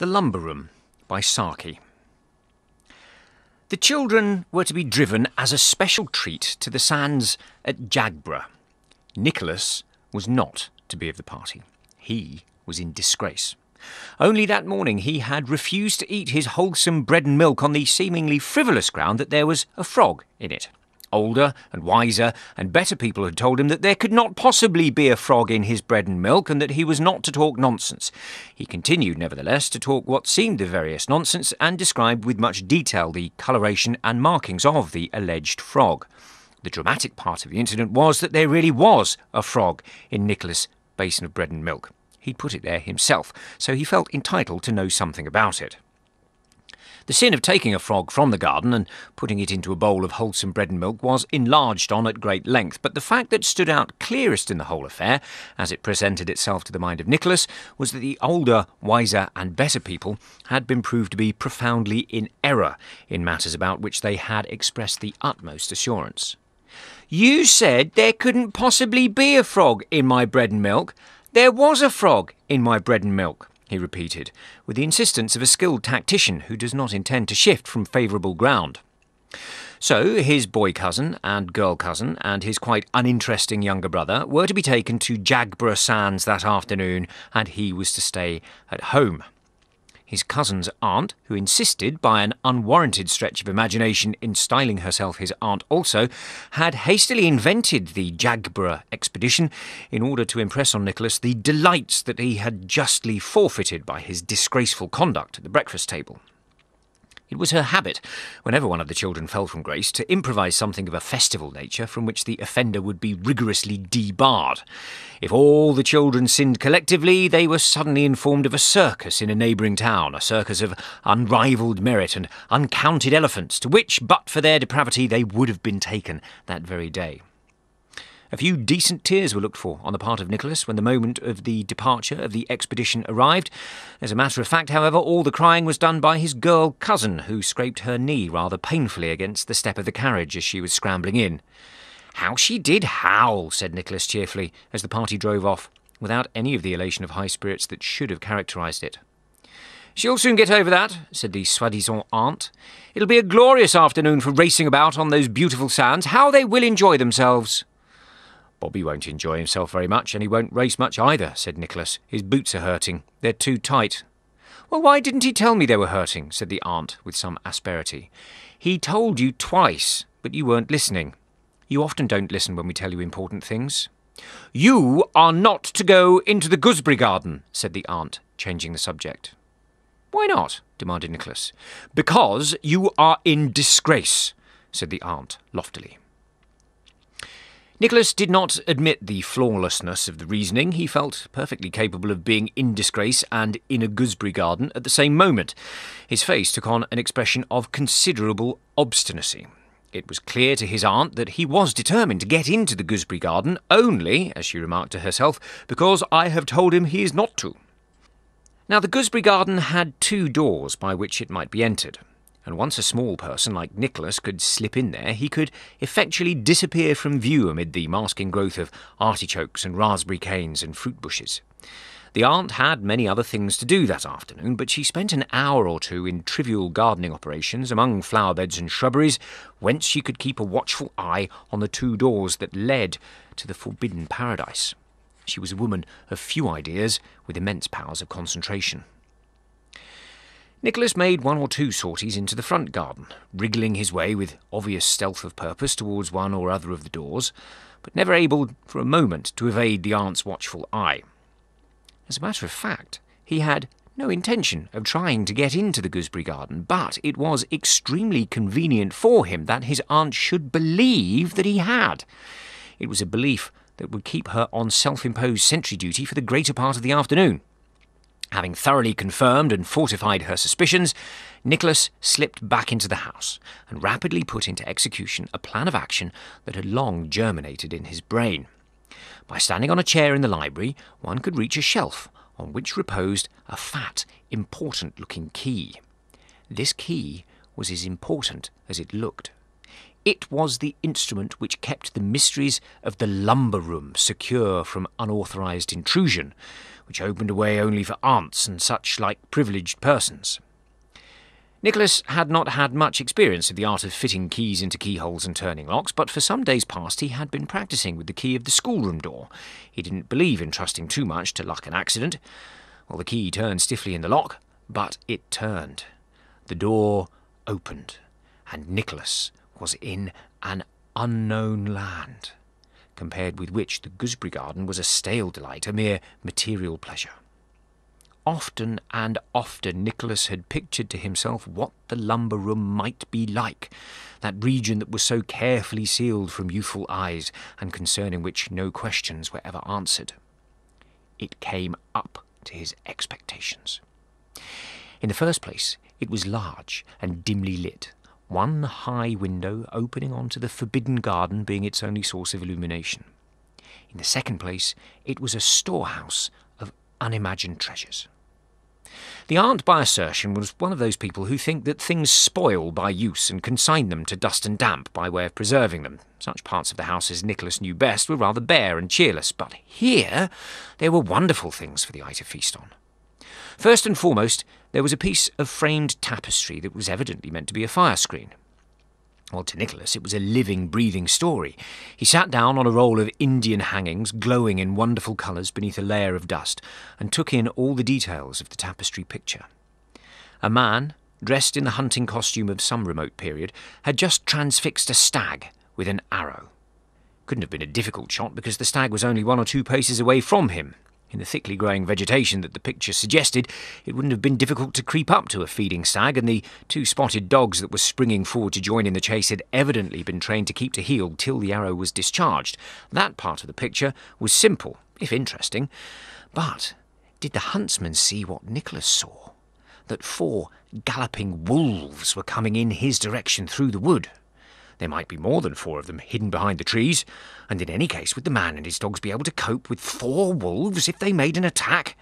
The Lumber Room by Saki. The children were to be driven as a special treat to the sands at Jagborough. Nicholas was not to be of the party. He was in disgrace. Only that morning he had refused to eat his wholesome bread and milk on the seemingly frivolous ground that there was a frog in it. Older and wiser and better people had told him that there could not possibly be a frog in his bread and milk and that he was not to talk nonsense. He continued, nevertheless, to talk what seemed the veriest nonsense and described with much detail the coloration and markings of the alleged frog. The dramatic part of the incident was that there really was a frog in Nicholas' basin of bread and milk. He'd put it there himself, so he felt entitled to know something about it. The sin of taking a frog from the garden and putting it into a bowl of wholesome bread and milk was enlarged on at great length, but the fact that stood out clearest in the whole affair, as it presented itself to the mind of Nicholas, was that the older, wiser, and better people had been proved to be profoundly in error in matters about which they had expressed the utmost assurance. You said there couldn't possibly be a frog in my bread and milk. There was a frog in my bread and milk he repeated, with the insistence of a skilled tactician who does not intend to shift from favourable ground. So his boy cousin and girl cousin and his quite uninteresting younger brother were to be taken to Jagborough Sands that afternoon, and he was to stay at home. His cousin's aunt, who insisted, by an unwarranted stretch of imagination, in styling herself his aunt also, had hastily invented the Jagborough expedition in order to impress on Nicholas the delights that he had justly forfeited by his disgraceful conduct at the breakfast table. It was her habit, whenever one of the children fell from grace, to improvise something of a festival nature from which the offender would be rigorously debarred. If all the children sinned collectively, they were suddenly informed of a circus in a neighbouring town, a circus of unrivalled merit and uncounted elephants, to which, but for their depravity, they would have been taken that very day. A few decent tears were looked for on the part of Nicholas when the moment of the departure of the expedition arrived. As a matter of fact, however, all the crying was done by his girl cousin, who scraped her knee rather painfully against the step of the carriage as she was scrambling in. How she did howl, said Nicholas cheerfully, as the party drove off, without any of the elation of high spirits that should have characterized it. She'll soon get over that, said the soi-disant aunt. It'll be a glorious afternoon for racing about on those beautiful sands. How they will enjoy themselves! Bobby won't enjoy himself very much, and he won't race much either, said Nicholas. His boots are hurting. They're too tight. Well, why didn't he tell me they were hurting? said the aunt with some asperity. He told you twice, but you weren't listening. You often don't listen when we tell you important things. You are not to go into the gooseberry garden, said the aunt, changing the subject. Why not? demanded Nicholas. Because you are in disgrace, said the aunt loftily. Nicholas did not admit the flawlessness of the reasoning. He felt perfectly capable of being in disgrace and in a gooseberry garden at the same moment. His face took on an expression of considerable obstinacy. It was clear to his aunt that he was determined to get into the gooseberry garden only, as she remarked to herself, because I have told him he is not to. Now, the gooseberry garden had two doors by which it might be entered and once a small person like Nicholas could slip in there, he could effectually disappear from view amid the masking growth of artichokes and raspberry canes and fruit bushes. The aunt had many other things to do that afternoon, but she spent an hour or two in trivial gardening operations among flower beds and shrubberies, whence she could keep a watchful eye on the two doors that led to the forbidden paradise. She was a woman of few ideas, with immense powers of concentration. Nicholas made one or two sorties into the front garden, wriggling his way with obvious stealth of purpose towards one or other of the doors, but never able for a moment to evade the aunt's watchful eye. As a matter of fact, he had no intention of trying to get into the gooseberry garden, but it was extremely convenient for him that his aunt should believe that he had. It was a belief that would keep her on self imposed sentry duty for the greater part of the afternoon. Having thoroughly confirmed and fortified her suspicions, Nicholas slipped back into the house and rapidly put into execution a plan of action that had long germinated in his brain. By standing on a chair in the library, one could reach a shelf on which reposed a fat, important looking key. This key was as important as it looked. It was the instrument which kept the mysteries of the lumber room secure from unauthorized intrusion, which opened a way only for aunts and such like privileged persons. Nicholas had not had much experience of the art of fitting keys into keyholes and turning locks, but for some days past he had been practising with the key of the schoolroom door. He didn't believe in trusting too much to luck and accident. Well, the key turned stiffly in the lock, but it turned. The door opened, and Nicholas was in an unknown land, compared with which the gooseberry garden was a stale delight, a mere material pleasure. Often and often Nicholas had pictured to himself what the lumber room might be like, that region that was so carefully sealed from youthful eyes, and concerning which no questions were ever answered. It came up to his expectations. In the first place, it was large and dimly lit, one high window opening onto the forbidden garden being its only source of illumination. In the second place, it was a storehouse of unimagined treasures. The aunt, by assertion, was one of those people who think that things spoil by use and consign them to dust and damp by way of preserving them. Such parts of the house as Nicholas knew best were rather bare and cheerless, but here there were wonderful things for the eye to feast on. First and foremost, there was a piece of framed tapestry that was evidently meant to be a fire screen. Well, to Nicholas, it was a living, breathing story. He sat down on a roll of Indian hangings, glowing in wonderful colours beneath a layer of dust, and took in all the details of the tapestry picture. A man, dressed in the hunting costume of some remote period, had just transfixed a stag with an arrow. Couldn't have been a difficult shot because the stag was only one or two paces away from him, in the thickly growing vegetation that the picture suggested, it wouldn't have been difficult to creep up to a feeding stag, and the two spotted dogs that were springing forward to join in the chase had evidently been trained to keep to heel till the arrow was discharged. That part of the picture was simple, if interesting. But did the huntsman see what Nicholas saw? That four galloping wolves were coming in his direction through the wood. There might be more than four of them hidden behind the trees, and in any case would the man and his dogs be able to cope with four wolves if they made an attack?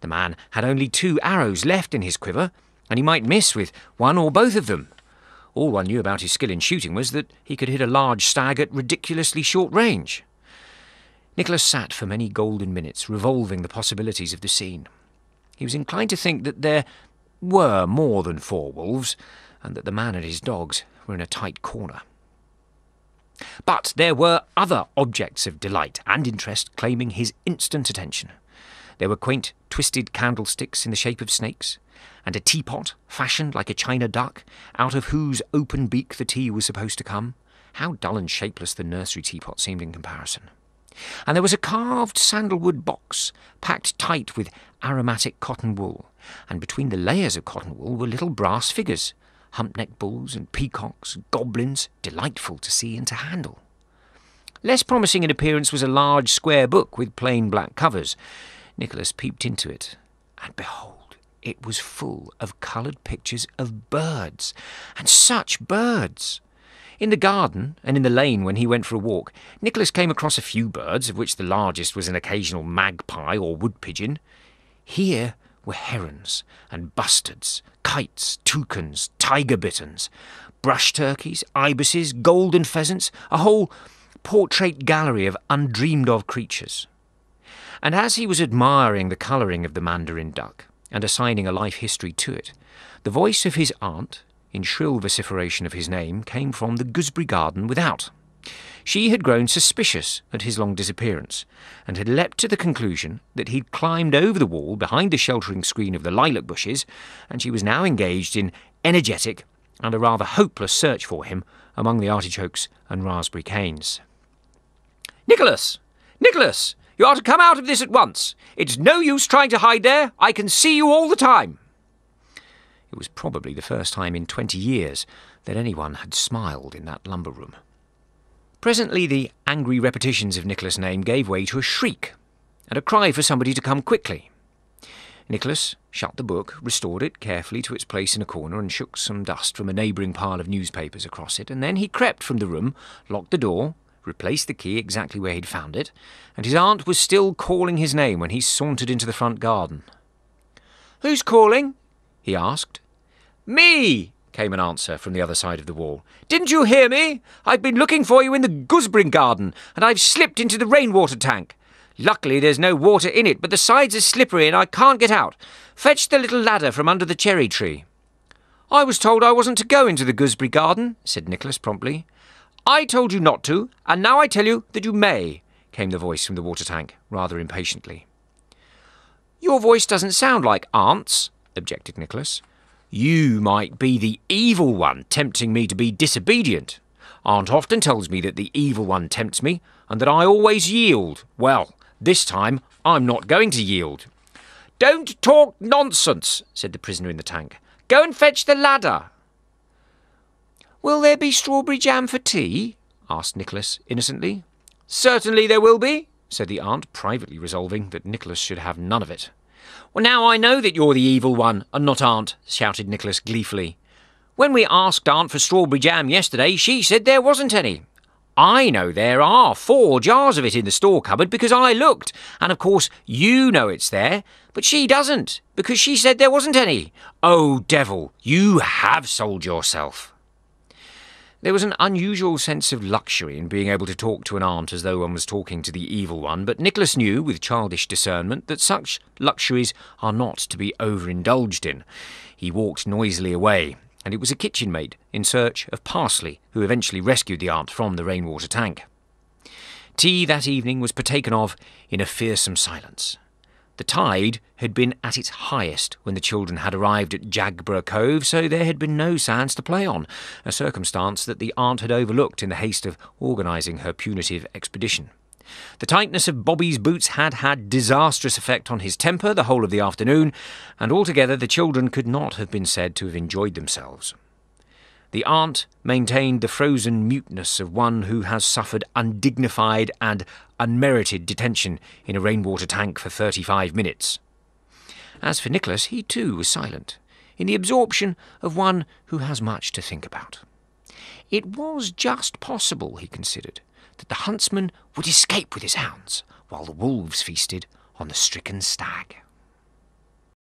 The man had only two arrows left in his quiver, and he might miss with one or both of them. All one knew about his skill in shooting was that he could hit a large stag at ridiculously short range. Nicholas sat for many golden minutes, revolving the possibilities of the scene. He was inclined to think that there were more than four wolves, and that the man and his dogs were in a tight corner. But there were other objects of delight and interest claiming his instant attention. There were quaint, twisted candlesticks in the shape of snakes, and a teapot fashioned like a china duck, out of whose open beak the tea was supposed to come. How dull and shapeless the nursery teapot seemed in comparison. And there was a carved sandalwood box, packed tight with aromatic cotton wool, and between the layers of cotton wool were little brass figures, hump-necked bulls and peacocks, goblins, delightful to see and to handle. Less promising in appearance was a large square book with plain black covers. Nicholas peeped into it, and behold, it was full of coloured pictures of birds, and such birds! In the garden and in the lane when he went for a walk, Nicholas came across a few birds, of which the largest was an occasional magpie or wood pigeon. Here were herons and bustards, kites, toucans, tiger bitterns, brush turkeys, ibises, golden pheasants, a whole portrait gallery of undreamed of creatures. And as he was admiring the colouring of the mandarin duck and assigning a life history to it, the voice of his aunt, in shrill vociferation of his name, came from the gooseberry garden without. She had grown suspicious at his long disappearance, and had leapt to the conclusion that he'd climbed over the wall behind the sheltering screen of the lilac bushes, and she was now engaged in energetic and a rather hopeless search for him among the artichokes and raspberry canes. Nicholas! Nicholas! You are to come out of this at once. It's no use trying to hide there. I can see you all the time. It was probably the first time in twenty years that anyone had smiled in that lumber room. Presently the angry repetitions of Nicholas' name gave way to a shriek, and a cry for somebody to come quickly. Nicholas shut the book, restored it carefully to its place in a corner, and shook some dust from a neighbouring pile of newspapers across it, and then he crept from the room, locked the door, replaced the key exactly where he'd found it, and his aunt was still calling his name when he sauntered into the front garden. Who's calling? he asked. Me! Came an answer from the other side of the wall. Didn't you hear me? I've been looking for you in the gooseberry garden, and I've slipped into the rainwater tank. Luckily, there's no water in it, but the sides are slippery and I can't get out. Fetch the little ladder from under the cherry tree. I was told I wasn't to go into the gooseberry garden, said Nicholas promptly. I told you not to, and now I tell you that you may, came the voice from the water tank, rather impatiently. Your voice doesn't sound like Aunt's, objected Nicholas. You might be the evil one tempting me to be disobedient. Aunt often tells me that the evil one tempts me, and that I always yield. Well, this time I'm not going to yield. Don't talk nonsense, said the prisoner in the tank. Go and fetch the ladder. Will there be strawberry jam for tea? asked Nicholas innocently. Certainly there will be, said the aunt, privately resolving that Nicholas should have none of it. Well, now I know that you're the evil one, and not Aunt, shouted Nicholas gleefully. When we asked Aunt for strawberry jam yesterday, she said there wasn't any. I know there are four jars of it in the store cupboard because I looked, and of course you know it's there, but she doesn't because she said there wasn't any. Oh, devil, you have sold yourself. There was an unusual sense of luxury in being able to talk to an aunt as though one was talking to the evil one, but Nicholas knew, with childish discernment, that such luxuries are not to be overindulged in. He walked noisily away, and it was a kitchen maid in search of Parsley who eventually rescued the aunt from the rainwater tank. Tea that evening was partaken of in a fearsome silence. The tide had been at its highest when the children had arrived at Jagborough Cove, so there had been no sands to play on, a circumstance that the aunt had overlooked in the haste of organising her punitive expedition. The tightness of Bobby's boots had had disastrous effect on his temper the whole of the afternoon, and altogether the children could not have been said to have enjoyed themselves. The aunt maintained the frozen muteness of one who has suffered undignified and unmerited detention in a rainwater tank for thirty five minutes. As for Nicholas, he too was silent, in the absorption of one who has much to think about. It was just possible, he considered, that the huntsman would escape with his hounds, while the wolves feasted on the stricken stag.